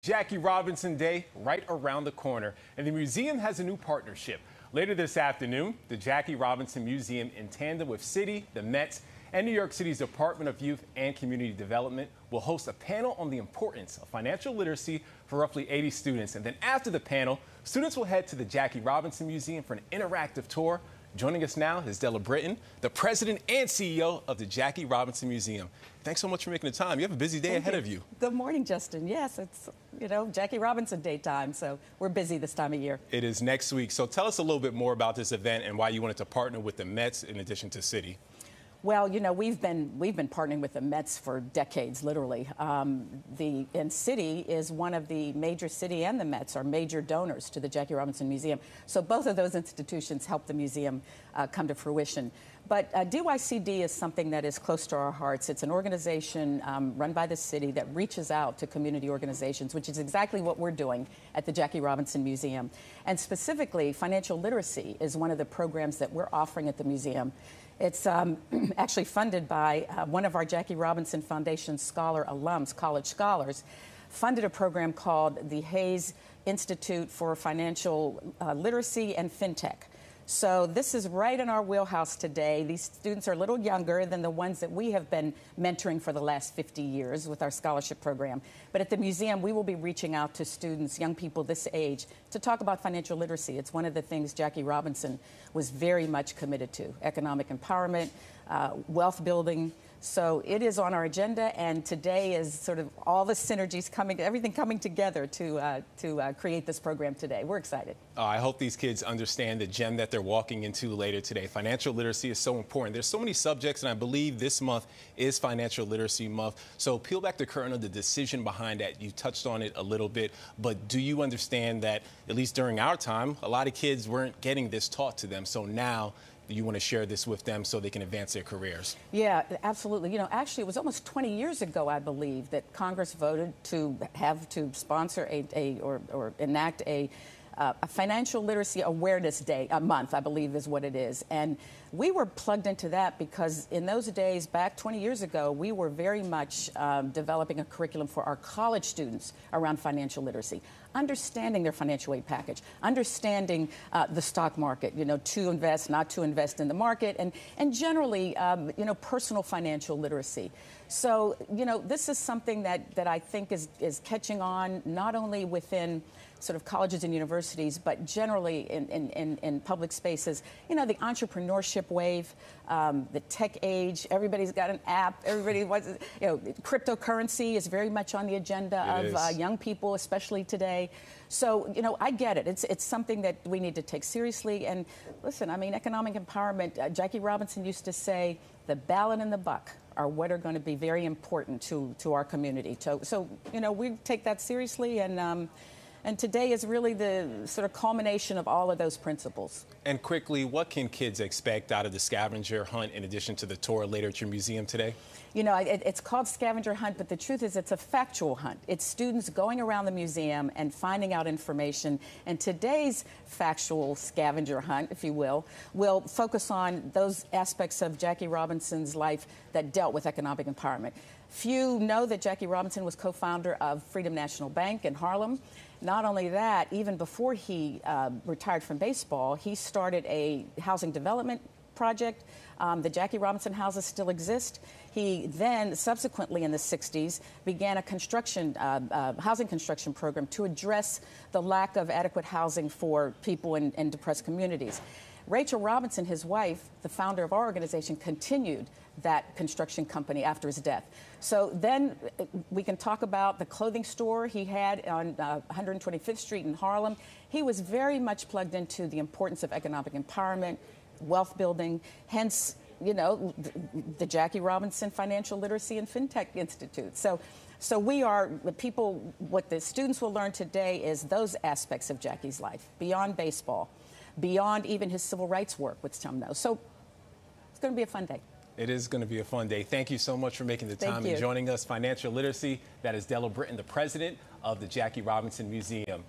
Jackie Robinson Day right around the corner, and the museum has a new partnership. Later this afternoon, the Jackie Robinson Museum, in tandem with Citi, the Mets, and New York City's Department of Youth and Community Development, will host a panel on the importance of financial literacy for roughly 80 students. And then after the panel, students will head to the Jackie Robinson Museum for an interactive tour Joining us now is Della Britton, the president and CEO of the Jackie Robinson Museum. Thanks so much for making the time. You have a busy day Thank ahead you. of you. Good morning, Justin. Yes, it's, you know, Jackie Robinson Day time, so we're busy this time of year. It is next week. So tell us a little bit more about this event and why you wanted to partner with the Mets in addition to Citi. Well, you know, we've been we've been partnering with the Mets for decades, literally. Um, the and Citi is one of the major Citi and the Mets are major donors to the Jackie Robinson Museum. So both of those institutions help the museum uh, come to fruition. But uh, DYCD is something that is close to our hearts. It's an organization um, run by the city that reaches out to community organizations, which is exactly what we're doing at the Jackie Robinson Museum. And specifically, financial literacy is one of the programs that we're offering at the museum. It's um, actually funded by uh, one of our Jackie Robinson Foundation scholar alums, college scholars, funded a program called the Hayes Institute for Financial uh, Literacy and FinTech. So this is right in our wheelhouse today. These students are a little younger than the ones that we have been mentoring for the last 50 years with our scholarship program. But at the museum, we will be reaching out to students, young people this age, to talk about financial literacy. It's one of the things Jackie Robinson was very much committed to, economic empowerment, uh, wealth building, so it is on our agenda, and today is sort of all the synergies coming, everything coming together to uh, to uh, create this program today. We're excited. Uh, I hope these kids understand the gem that they're walking into later today. Financial literacy is so important. There's so many subjects, and I believe this month is Financial Literacy Month. So peel back the curtain on the decision behind that. You touched on it a little bit, but do you understand that at least during our time, a lot of kids weren't getting this taught to them. So now you want to share this with them so they can advance their careers? Yeah, absolutely. You know, actually, it was almost 20 years ago, I believe, that Congress voted to have to sponsor a, a or, or enact a uh, a financial literacy awareness day, a month, I believe is what it is. And we were plugged into that because in those days, back 20 years ago, we were very much um, developing a curriculum for our college students around financial literacy, understanding their financial aid package, understanding uh, the stock market, you know, to invest, not to invest in the market, and, and generally, um, you know, personal financial literacy. So, you know, this is something that, that I think is, is catching on not only within sort of colleges and universities, but generally in, in, in, public spaces. You know, the entrepreneurship wave, um, the tech age, everybody's got an app, everybody wants, you know, cryptocurrency is very much on the agenda it of uh, young people, especially today. So, you know, I get it. It's, it's something that we need to take seriously. And listen, I mean, economic empowerment, uh, Jackie Robinson used to say, the ballot and the buck are what are going to be very important to, to our community. So, so you know, we take that seriously and, um, and today is really the sort of culmination of all of those principles. And quickly, what can kids expect out of the scavenger hunt in addition to the tour later at your museum today? You know, it, it's called scavenger hunt, but the truth is it's a factual hunt. It's students going around the museum and finding out information. And today's factual scavenger hunt, if you will, will focus on those aspects of Jackie Robinson's life that dealt with economic empowerment. Few know that Jackie Robinson was co-founder of Freedom National Bank in Harlem. Not only that, even before he uh, retired from baseball, he started a housing development project. Um, the Jackie Robinson houses still exist. He then, subsequently in the 60s, began a construction, uh, uh, housing construction program to address the lack of adequate housing for people in, in depressed communities. Rachel Robinson, his wife, the founder of our organization, continued that construction company after his death. So then uh, we can talk about the clothing store he had on uh, 125th Street in Harlem. He was very much plugged into the importance of economic empowerment, wealth building, hence, you know, the, the Jackie Robinson Financial Literacy and FinTech Institute. So so we are, the people, what the students will learn today is those aspects of Jackie's life, beyond baseball, beyond even his civil rights work with Chumno. So it's going to be a fun day. It is going to be a fun day. Thank you so much for making the time and joining us. Financial literacy. That is Della Britton, the president of the Jackie Robinson Museum.